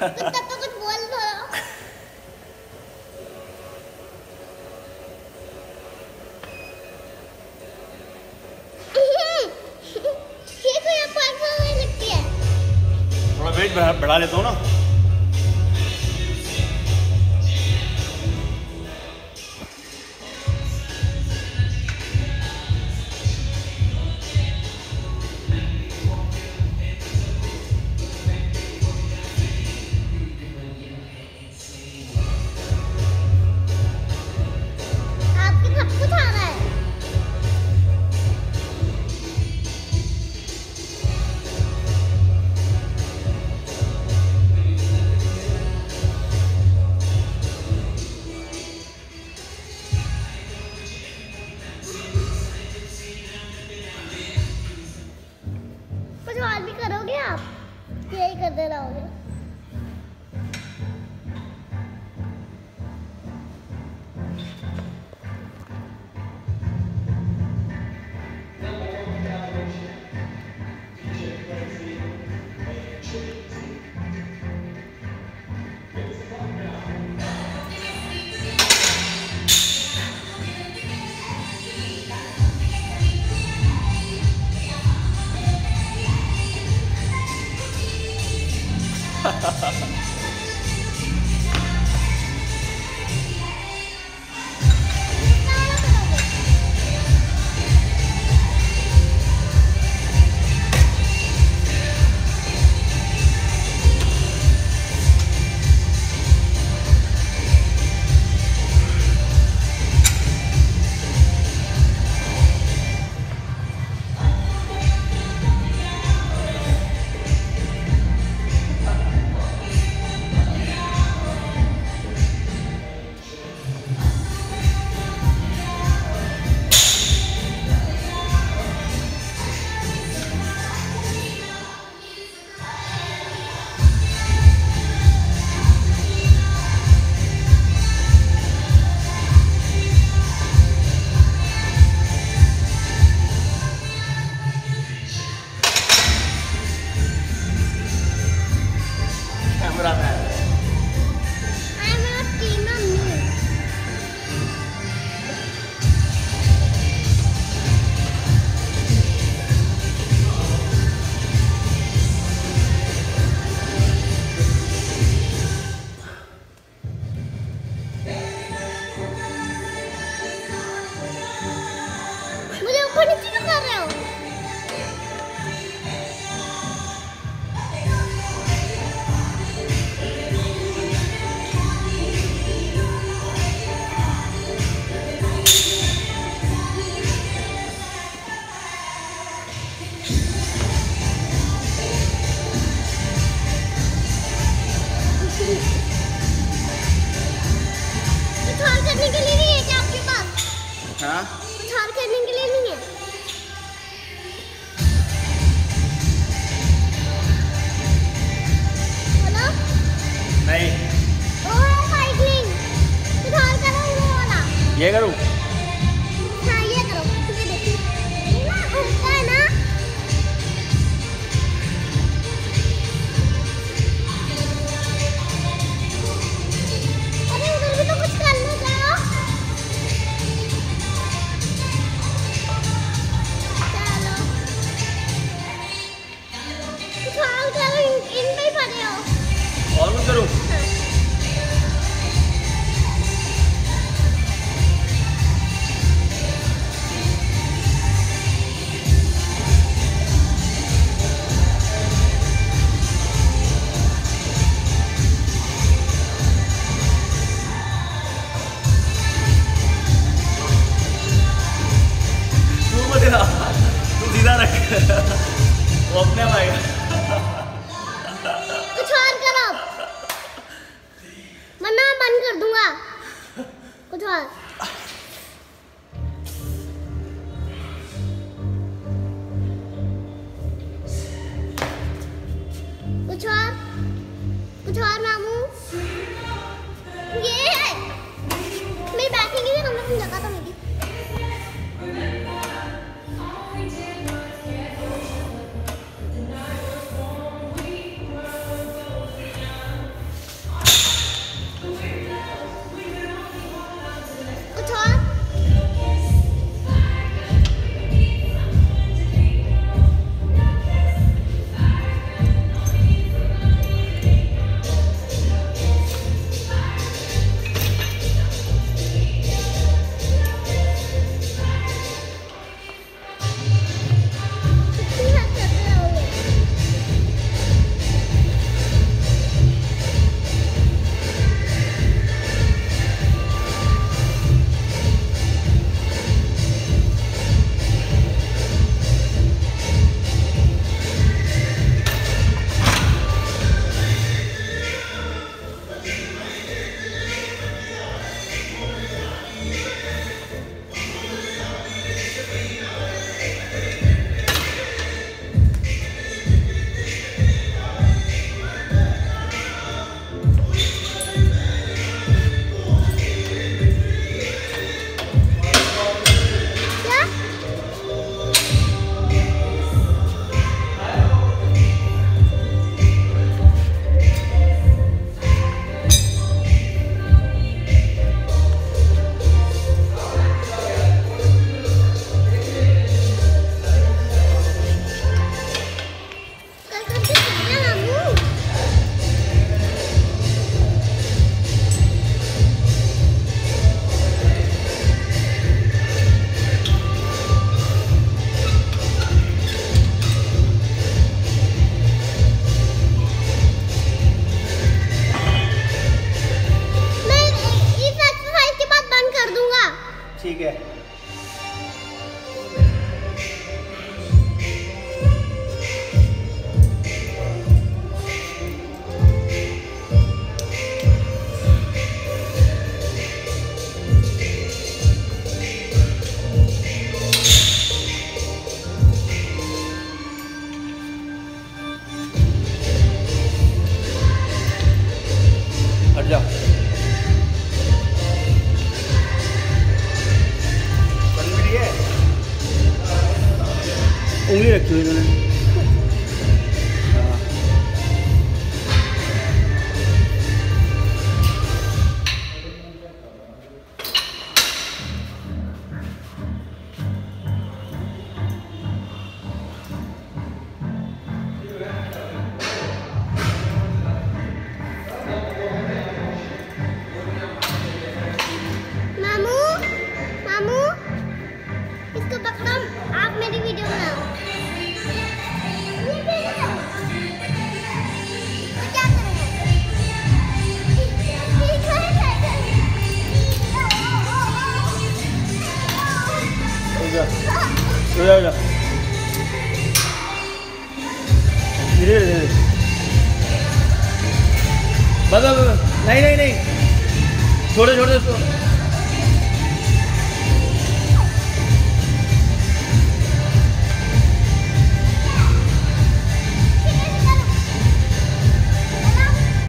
तो कुछ बोल दो वेट बढ़ा लेता हूँ ना। Alex. company फॉलो करो। बंद कर दूँगा। कुछ और। कुछ और कुछ और मामू। Lý là! नहीं नहीं नहीं। छोड़ो छोड़ो